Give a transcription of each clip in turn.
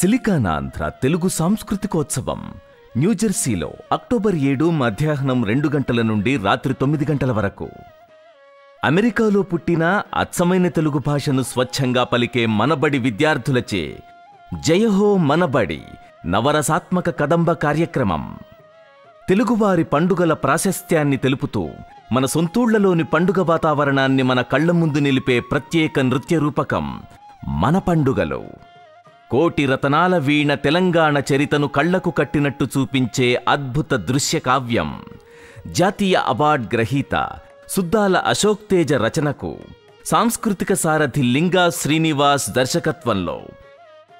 సిలికానాంధ్ర తెలుగు సాంస్కృతికోత్సవం న్యూజెర్సీలో అక్టోబర్ ఏడు మధ్యాహ్నం రెండు గంటల నుండి రాత్రి తొమ్మిది గంటల వరకు. అమెరికాలో పుట్టిన అచ్చమైన తెలుగు భాషను స్వచ్ఛంగా పలికే మనబడి విద్యార్థులచే జయహో మనబడి నవరసాత్మక కదంబ కార్యక్రమం. తెలుగువారి పండుగల ప్రాశస్త్యాన్ని తెలుపుతూ మన సొంతూళ్ళలోని పండుగ వాతావరణాన్ని మన కళ్ళ ముందు నిలిపే ప్రత్యేక నృత్య రూపకం మన పండుగలు. కోటి రతనాల వీణ తెలంగాణ చరితను కళ్ళకు కట్టినట్టు చూపించే అద్భుత దృశ్య కావ్యం జాతీయ అవార్డ్ గ్రహీత సుద్దాల అశోక్ తేజ రచనకు సాంస్కృతిక సారథి లింగా శ్రీనివాస్ దర్శకత్వంలో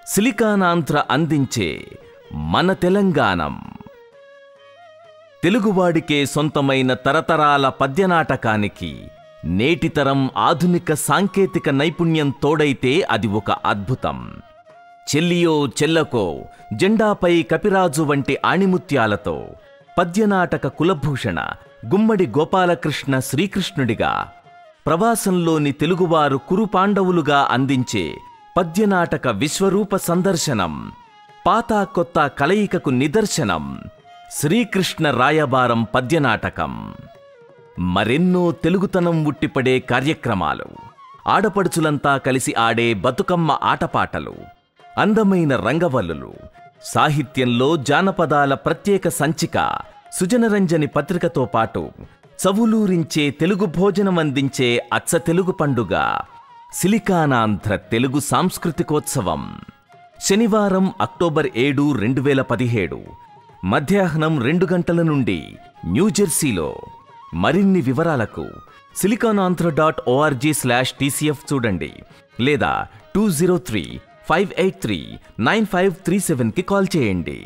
సిలికానాంధ్ర అందించే మన తెలంగాణం. తెలుగువాడికే సొంతమైన తరతరాల పద్యనాటకానికి నేటితరం ఆధునిక సాంకేతిక నైపుణ్యం తోడైతే అది ఒక అద్భుతం. చెల్లియో చెల్లకో జెండాపై కపిరాజు వంటి ఆణిముత్యాలతో పద్యనాటక కులభూషణ గుమ్మడి గోపాలకృష్ణ శ్రీకృష్ణుడిగా ప్రవాసంలోని తెలుగువారు కురుపాండవులుగా అందించే పద్యనాటక విశ్వరూప సందర్శనం పాత కొత్త కలయికకు నిదర్శనం శ్రీకృష్ణ రాయబారం పద్యనాటకం. మరెన్నో తెలుగుతనం ఉట్టిపడే కార్యక్రమాలు ఆడపడుచులంతా కలిసి ఆడే బతుకమ్మ ఆటపాటలు అందమైన రంగవల్లులు. సాహిత్యంలో జానపదాల ప్రత్యేక సంచిక సుజనరంజని పత్రికతో పాటు చవులూరించే తెలుగు భోజనం అందించే అచ్చ తెలుగు పండుగ సిలికానాంధ్ర తెలుగు సాంస్కృతికోత్సవం. శనివారం అక్టోబర్ ఏడు రెండు వేల పదిహేడు. మధ్యాహ్నం రెండు గంటల నుండి న్యూజెర్సీలో మరిన్ని వివరాలకు SiliconAndhra dot O R G slash TCF చూడండి లేదా two zero three five eight three nine five three సెవెన్కి కాల్ చేయండి.